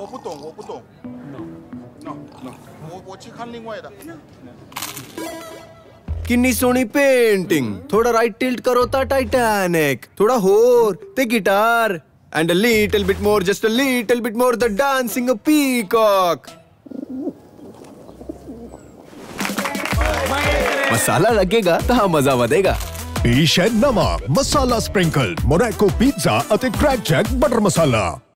我不懂，我不懂。No no，我我去看另外的。ਕਿੰਨੀ ਸੋਹਣੀ ਪੇਂਟਿੰਗ ਥੋੜਾ right tilt ਕਰੋ ਤਾਂ ਟਾਈਟੈਨਿਕ ਥੋੜਾ ਹੋਰ ਤੇ guitar and a little bit more just a little bit more the dancing peacock ਮਸਾਲਾ ਲੱਗੇਗਾ ਤਾਂ ਮਜ਼ਾ ਵਧੇਗਾ ਪੇਸ਼ ਹੈ ਨਵਾਂ ਮਸਾਲਾ ਸਪ੍ਰਿੰਕਲ ਮੋਰੈਕੋ ਪੀਜ਼ਾ ਅਤੇ ਕ੍ਰੈਕ ਜੈਕ ਬਟਰ ਮਸਾਲਾ